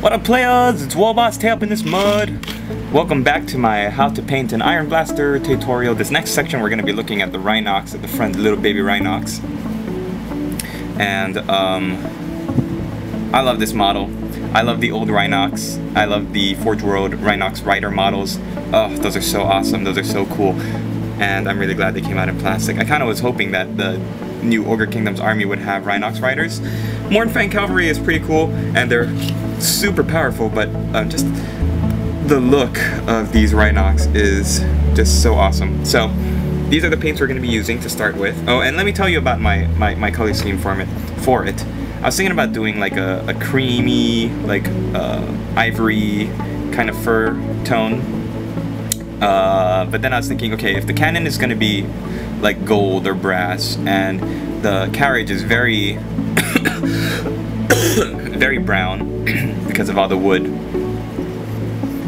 What up players, it's Warboss Tae up in this mud. Welcome back to my how to paint an Iron Blaster tutorial. This next section we're going to be looking at the Rhinox at the front, the little baby Rhinox. And um, I love this model. I love the old Rhinox. I love the Forge World Rhinox Rider models. Oh, those are so awesome. Those are so cool. And I'm really glad they came out in plastic. I kind of was hoping that the new Ogre Kingdom's army would have Rhinox Riders. Mournfang Cavalry is pretty cool, and they're super powerful, but um, just the look of these Rhinox is just so awesome. So these are the paints we're going to be using to start with. Oh, and let me tell you about my, my, my color scheme for it. For it. I was thinking about doing like a, a creamy, like uh, ivory kind of fur tone. Uh, but then I was thinking, okay, if the cannon is going to be like gold or brass and the carriage is very, very brown because of all the wood,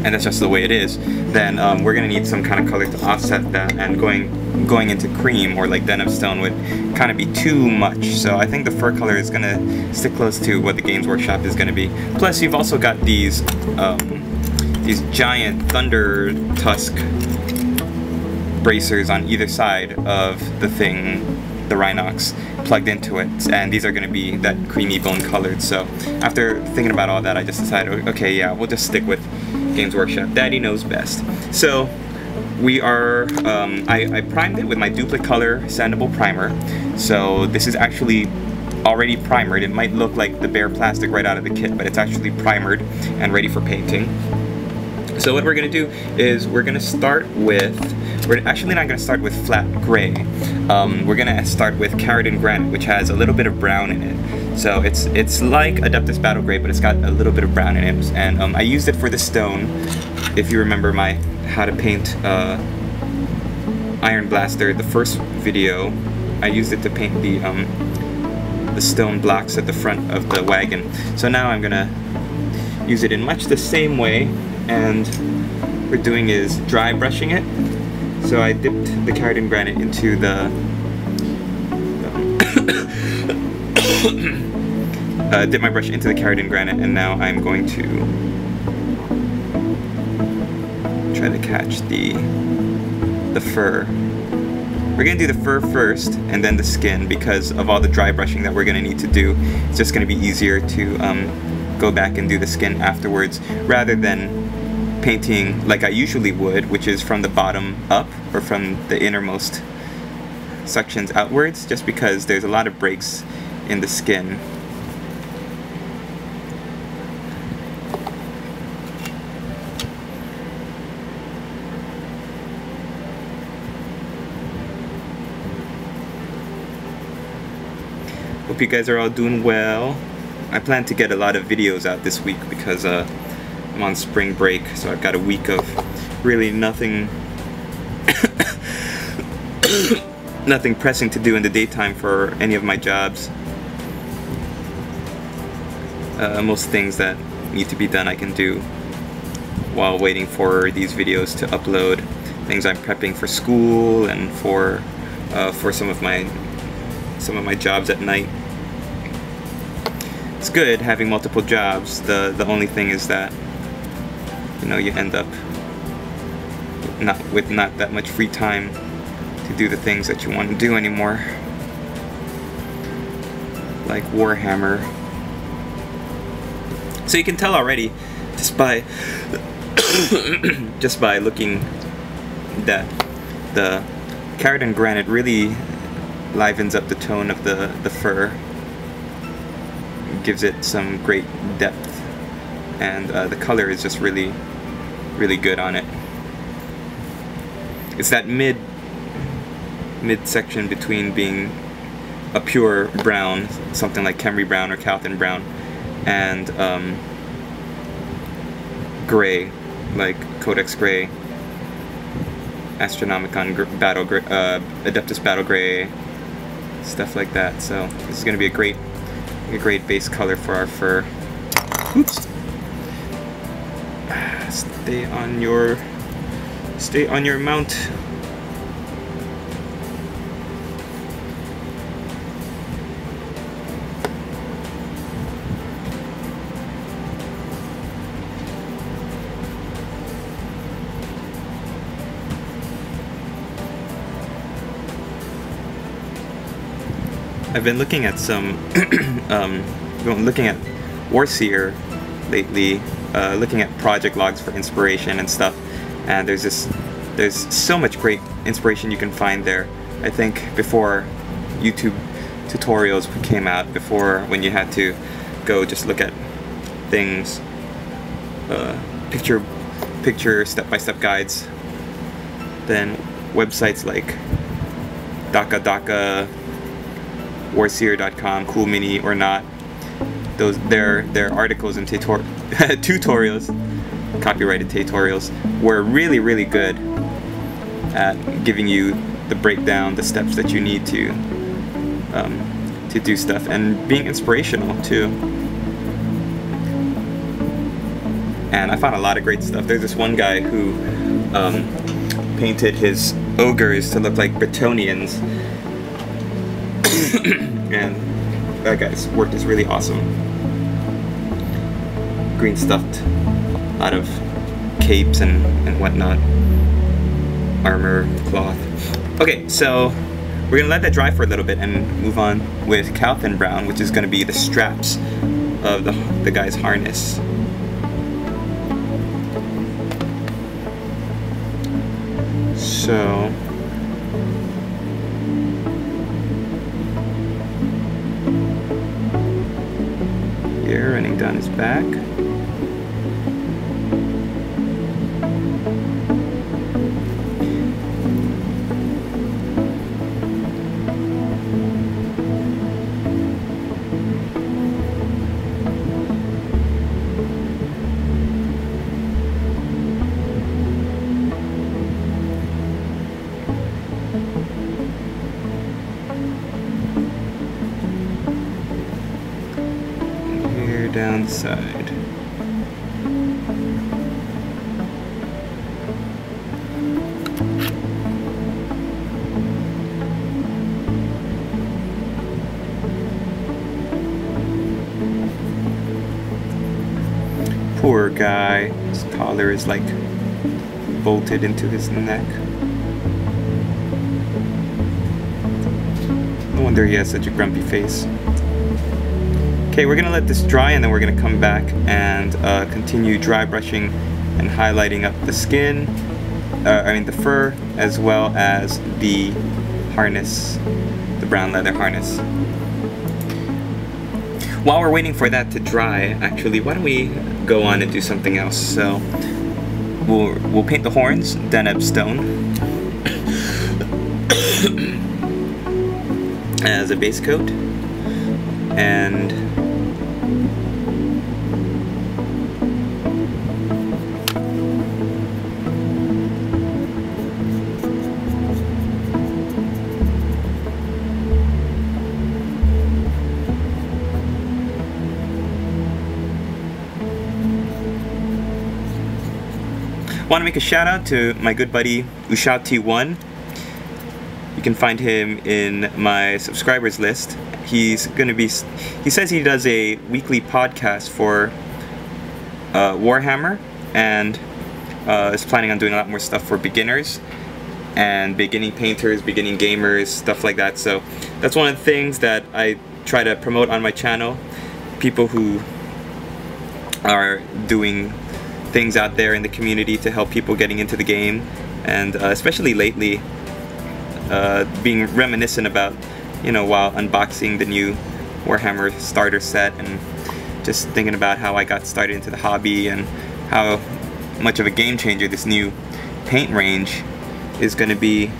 and that's just the way it is, then um, we're gonna need some kind of color to offset that and going going into cream or like Dheneb Stone would kind of be too much. So I think the fur color is gonna stick close to what the Games Workshop is gonna be. Plus you've also got these um, these giant thunder tusk bracers on either side of the thing, the Rhinox, plugged into it, and these are going to be that creamy bone colored. So after thinking about all that, I just decided, okay, yeah, we'll just stick with Games Workshop. Daddy knows best. So we are, um, I, I primed it with my duplicate Duplicolor Sandable Primer. So this is actually already primered. It might look like the bare plastic right out of the kit, but it's actually primered and ready for painting. So what we're going to do is we're going to start with, we're actually not going to start with flat gray. Um, we're to start with Charadon Granite, which has a little bit of brown in it. So it's it's like Adeptus Battle Gray, but it's got a little bit of brown in it. And um, I used it for the stone. If you remember my how to paint uh, Iron Blaster, the first video, I used it to paint the um, the stone blocks at the front of the wagon. So now I'm gonna use it in much the same way and what we're doing is dry brushing it. So I dipped the Charadon Granite into the uh, dip my brush into the Charadon Granite and now I'm going to try to catch the the fur. We're gonna do the fur first and then the skin because of all the dry brushing that we're gonna need to do. It's just gonna be easier to um, go back and do the skin afterwards rather than painting like I usually would, which is from the bottom up or from the innermost sections outwards, just because there's a lot of breaks in the skin. Hope you guys are all doing well. I plan to get a lot of videos out this week because uh, I'm on spring break, so I've got a week of really nothing nothing pressing to do in the daytime for any of my jobs. Uh, most things that need to be done I can do while waiting for these videos to upload. Things I'm prepping for school and for uh, for some of my some of my jobs at night. It's good having multiple jobs. The the only thing is that you know you end up not with not that much free time to do the things that you want to do anymore. Like Warhammer. So you can tell already just by just by looking that the Charadon Granite really livens up the tone of the, the fur. Gives it some great depth. And uh, the color is just really really good on it. It's that mid mid section between being a pure brown, something like Khemri brown or Calthan brown, and um, gray, like Codex gray, Astronomicon gr battle gray, uh, Adeptus battle gray, stuff like that. So this is going to be a great, a great base color for our fur. Oops stay on your stay on your mount. I've been looking at some um, looking at Warseer lately uh, looking at project logs for inspiration and stuff, and there's this, there's so much great inspiration you can find there. I think before YouTube tutorials came out, before when you had to go just look at things, uh, picture, picture step-by-step guides, then websites like Dakka Dakka, Warseer.com, Cool Mini or not, those their their articles and tutor tutorials, copyrighted tutorials, were really really good at giving you the breakdown, the steps that you need to um, to do stuff, and being inspirational too. And I found a lot of great stuff. There's this one guy who um, painted his ogres to look like Bretonnians. and that guy's work is really awesome. Green stuffed out of capes and, and whatnot. Armor, cloth. Okay, so we're gonna let that dry for a little bit and move on with Calthan Brown, which is gonna be the straps of the, the guy's harness. So here, running down his back. Is like bolted into his neck. No wonder he has such a grumpy face. Okay, we're gonna let this dry and then we're gonna come back and uh, continue dry brushing and highlighting up the skin, uh, I mean the fur, as well as the harness, the brown leather harness. While we're waiting for that to dry, actually, why don't we go on and do something else? So, we'll, we'll paint the horns, Dheneb stone, as a base coat, and Want to make a shout out to my good buddy Ushati1. You can find him in my subscribers list. He's going to be, he says he does a weekly podcast for uh, Warhammer and uh, is planning on doing a lot more stuff for beginners and beginning painters, beginning gamers, stuff like that. So that's one of the things that I try to promote on my channel. People who are doing things out there in the community to help people getting into the game. And uh, especially lately uh, being reminiscent about you know while unboxing the new Warhammer starter set and just thinking about how I got started into the hobby and how much of a game changer this new paint range is going to be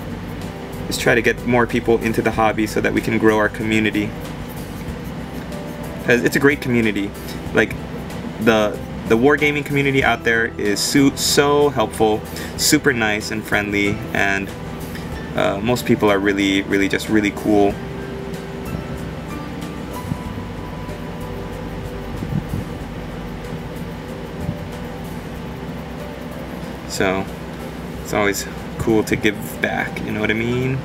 is try to get more people into the hobby so that we can grow our community. Because it's a great community. Like the the wargaming community out there is so, so helpful, super nice and friendly, and uh, most people are really, really just really cool. So, it's always cool to give back, you know what I mean?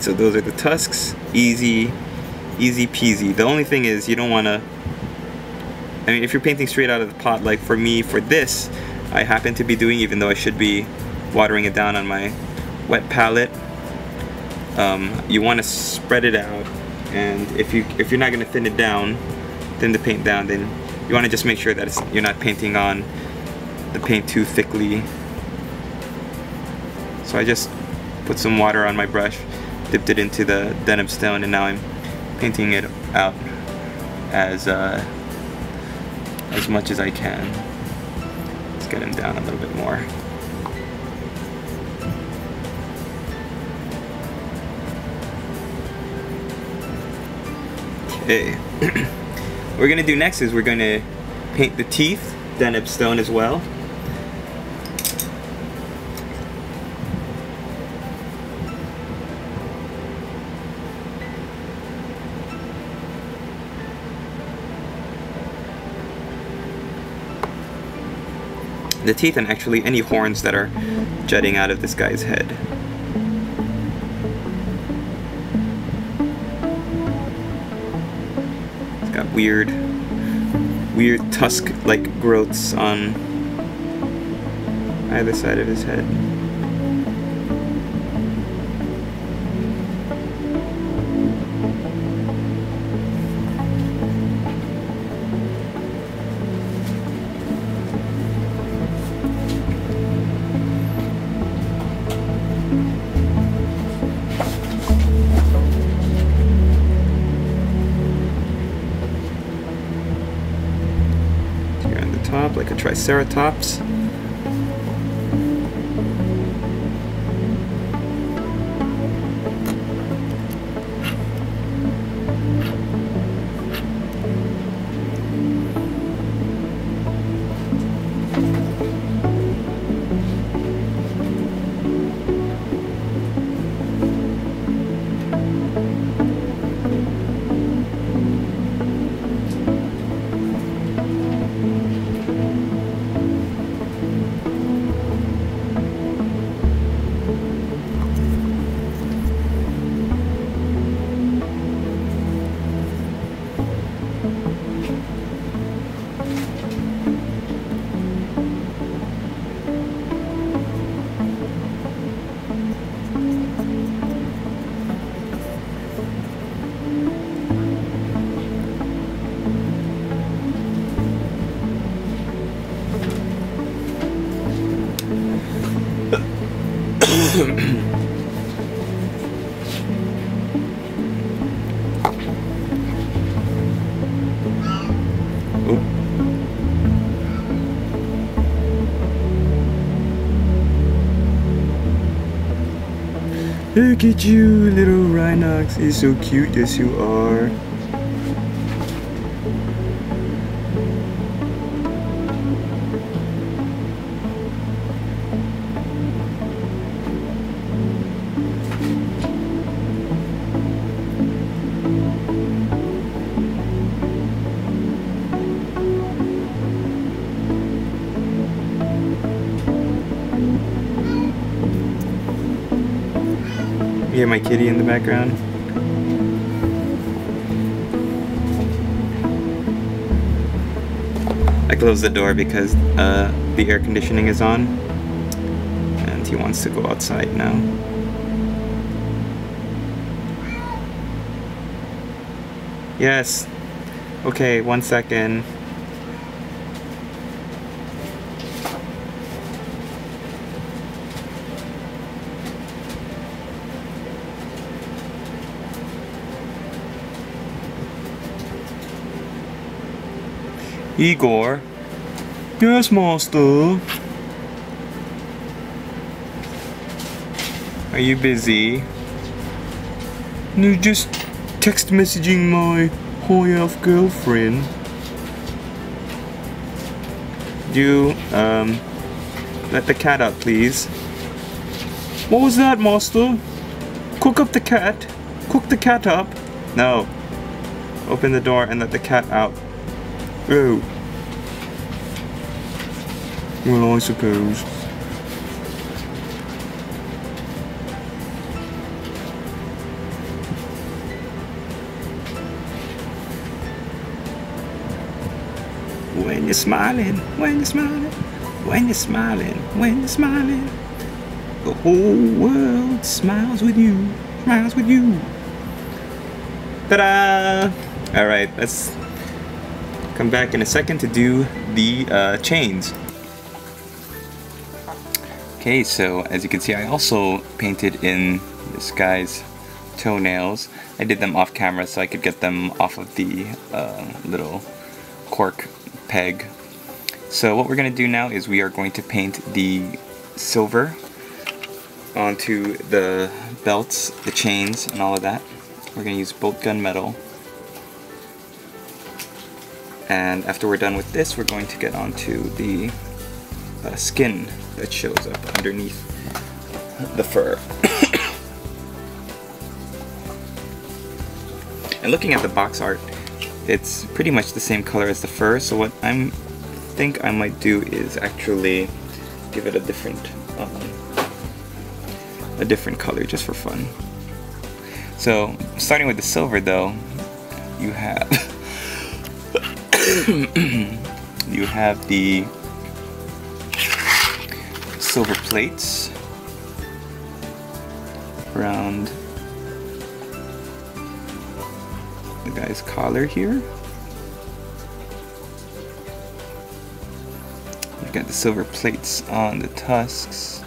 Alright, so those are the tusks. Easy, easy peasy. The only thing is you don't want to... I mean, if you're painting straight out of the pot, like for me, for this, I happen to be doing, even though I should be watering it down on my wet palette. Um, you want to spread it out, and if you if you're not going to thin it down, thin the paint down, then you want to just make sure that you're not painting on the paint too thickly. So I just put some water on my brush, dipped it into the Dheneb stone, and now I'm painting it out as uh, as much as I can. Let's get him down a little bit more. Okay. what we're gonna do next is we're gonna paint the teeth Dheneb stone as well. The teeth and actually any horns that are jutting out of this guy's head. It's got weird, weird tusk-like growths on either side of his head. Triceratops. Look at you, little Rhinox. You're so cute, yes you are. My kitty in the background. I close the door because uh, the air conditioning is on and he wants to go outside now. Yes. Okay, one second. Igor. Yes, master. Are you busy? No, just text messaging my high elf girlfriend. You, um, let the cat out, please. What was that, master? Cook up the cat. Cook the cat up. No. Open the door and let the cat out. Well, I suppose. When you're smiling, when you're smiling, when you're smiling, when you're smiling, the whole world smiles with you, smiles with you. Ta-da! Alright, let's come back in a second to do the uh, chains. Okay, so as you can see, I also painted in this guy's toenails. I did them off camera so I could get them off of the uh, little cork peg. So what we're going to do now is we are going to paint the silver onto the belts, the chains, and all of that. We're going to use bolt gun metal. And after we're done with this, we're going to get onto the uh, skin that shows up underneath the fur. and looking at the box art, it's pretty much the same color as the fur, so what I think I might do is actually give it a different um, a different color just for fun. So starting with the silver though, you have you have the silver plates around the guy's collar here. You've got the silver plates on the tusks.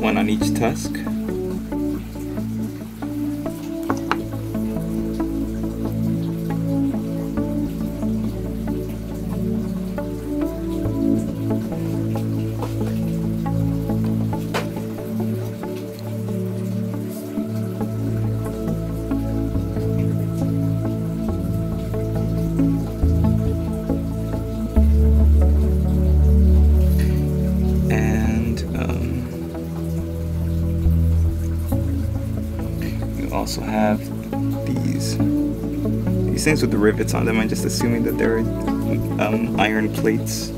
One on each tusk. Things with the rivets on them. I'm just assuming that they're um, iron plates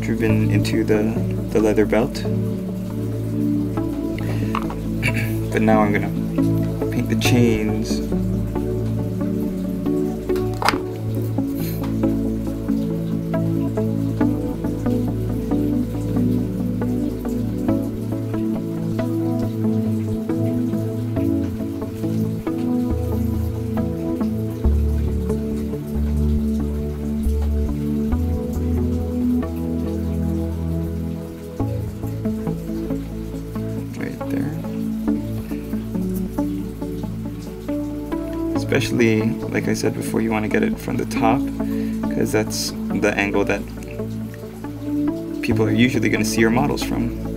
driven into the the leather belt. but now I'm gonna paint the chains. Especially, like I said before, you want to get it from the top because that's the angle that people are usually going to see your models from,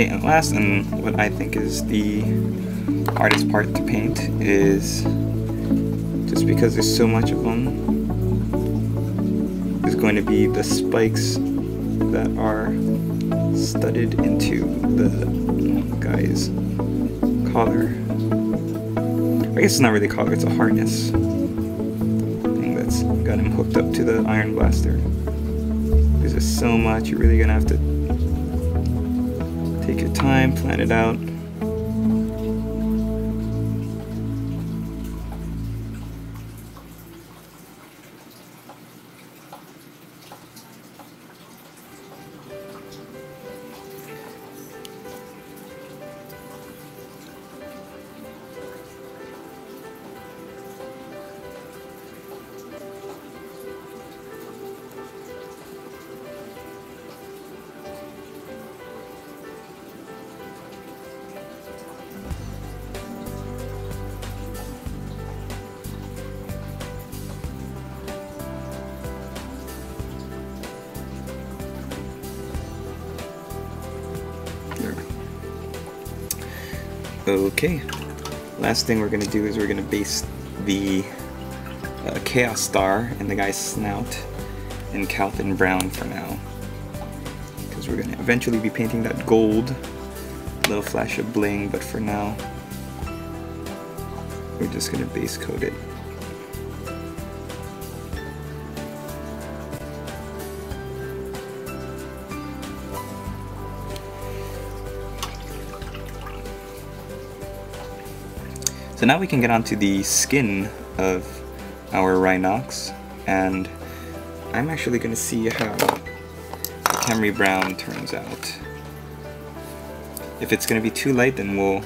Okay, and last, and what I think is the hardest part to paint is just because there's so much of them, is going to be the spikes that are studded into the guy's collar. I guess it's not really collar, it's a harness thing that's got him hooked up to the iron blaster. There's just so much, you're really gonna have to Take your time, plan it out. Last thing we're gonna do is we're gonna base the uh, Chaos Star and the guy's snout in Calthan Brown for now. Because we're gonna eventually be painting that gold, little flash of bling, but for now, we're just gonna base coat it. So now we can get onto the skin of our Rhinox, and I'm actually going to see how Khemri Brown turns out. If it's going to be too light, then we'll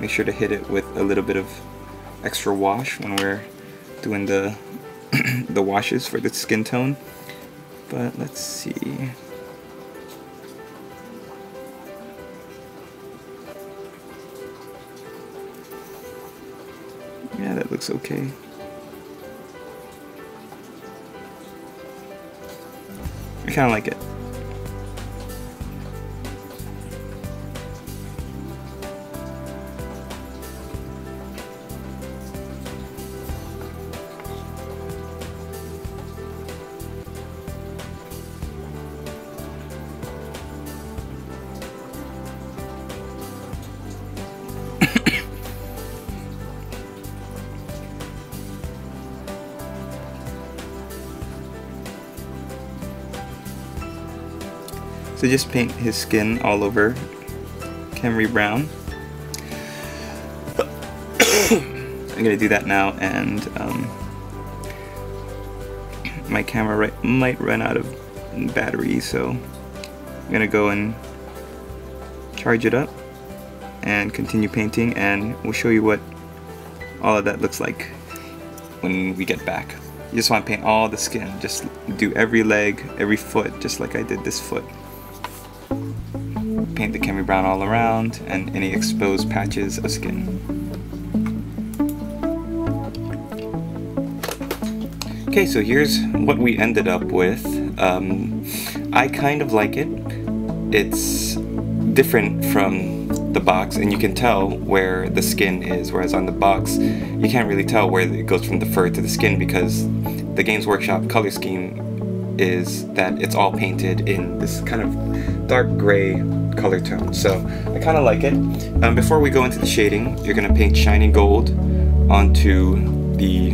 make sure to hit it with a little bit of extra wash when we're doing the the washes for the skin tone. But let's see. Yeah, that looks okay. I kind of like it. So just paint his skin all over Khemri Brown. I'm gonna do that now and um, my camera right, might run out of battery so I'm gonna go and charge it up and continue painting and we'll show you what all of that looks like when we get back. You just want to paint all the skin, just do every leg, every foot, just like I did this foot paint the Khemri Brown all around and any exposed patches of skin. Okay, so here's what we ended up with. Um, I kind of like it. It's different from the box and you can tell where the skin is, whereas on the box you can't really tell where it goes from the fur to the skin because the Games Workshop color scheme is that it's all painted in this kind of dark gray color tone. So I kind of like it. Um, before we go into the shading, you're going to paint shiny gold onto the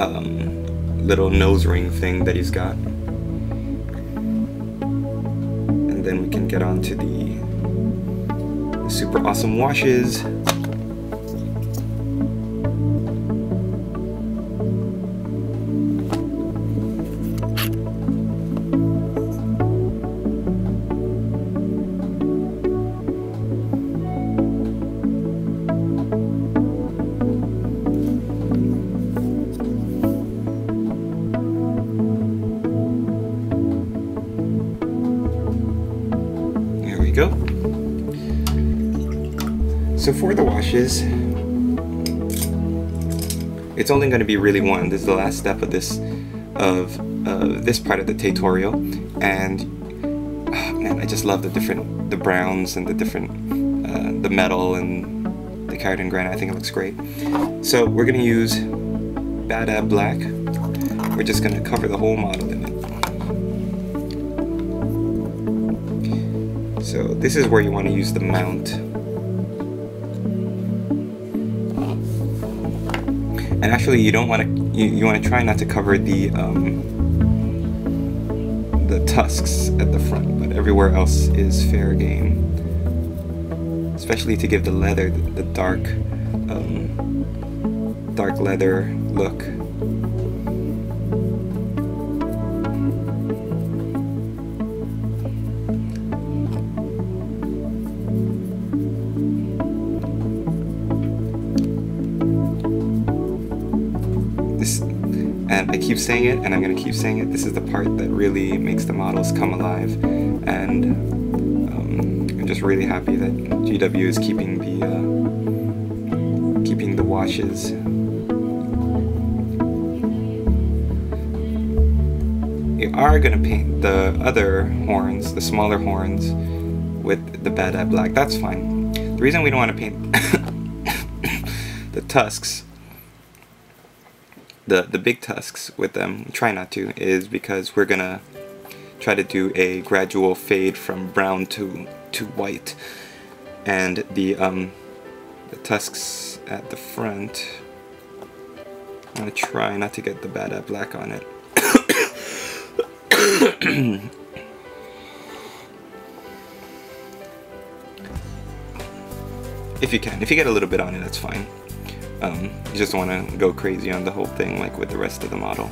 um, little nose ring thing that he's got. And then we can get onto the, the super awesome washes. It's only going to be really one. This is the last step of this of uh, this part of the tutorial, and oh, man, I just love the different the browns and the different uh, the metal and the Charadon granite. I think it looks great. So we're going to use Badab Black. We're just going to cover the whole model in it. So this is where you want to use the mount. And actually you don't want to, you, you want to try not to cover the, um, the tusks at the front, but everywhere else is fair game. Especially to give the leather the, the dark, um, dark leather look. Saying it and I'm gonna keep saying it. This is the part that really makes the models come alive and um, I'm just really happy that GW is keeping the uh, keeping the washes we are gonna paint the other horns the smaller horns with the Badab black. That's fine. The reason we don't want to paint the tusks, the, the big tusks with them, try not to, is because we're gonna try to do a gradual fade from brown to, to white. And the, um, the tusks at the front, I'm gonna try not to get the bad black on it. if you can. If you get a little bit on it, that's fine. Um, you just want to go crazy on the whole thing like with the rest of the model.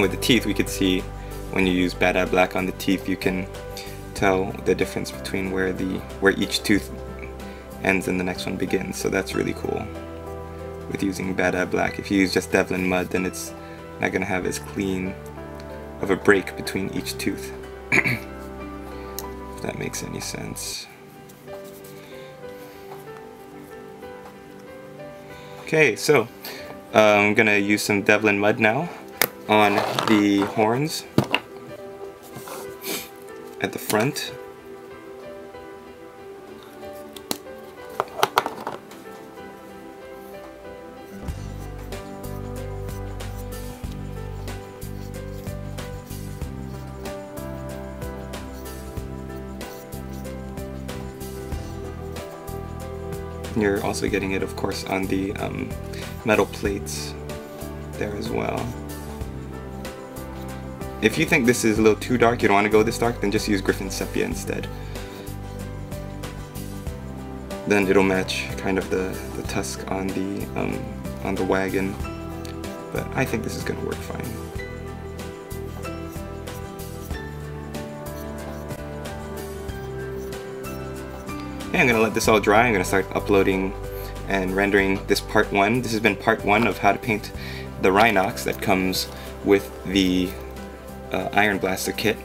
And with the teeth, we could see when you use Badab Black on the teeth, you can tell the difference between where the where each tooth ends and the next one begins. So that's really cool with using Badab Black. If you use just Devlin Mud, then it's not gonna have as clean of a break between each tooth. if that makes any sense. Okay, so uh, I'm gonna use some Devlin Mud now on the horns at the front. You're also getting it, of course, on the um, metal plates there as well. If you think this is a little too dark, you don't want to go this dark, then just use Gryphonne Sepia instead. Then it'll match kind of the, the tusk on the um, on the wagon. But I think this is going to work fine. I'm going to let this all dry. I'm going to start uploading and rendering this part one. This has been part one of how to paint the Rhinox that comes with the uh, Iron Blaster kit.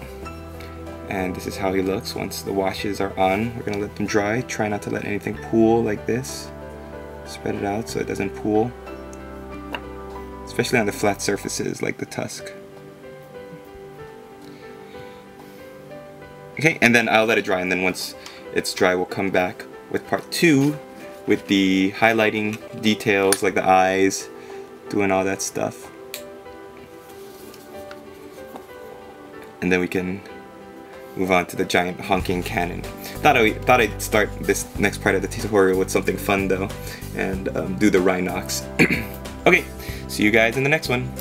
And this is how he looks once the washes are on. We're gonna let them dry. Try not to let anything pool like this. Spread it out so it doesn't pool. Especially on the flat surfaces like the tusk. Okay, and then I'll let it dry and then once it's dry we'll come back with part two with the highlighting details like the eyes, doing all that stuff. And then we can move on to the giant honking cannon. Thought I thought I'd start this next part of the tutorial with something fun though, and um, do the Rhinox. okay, see you guys in the next one.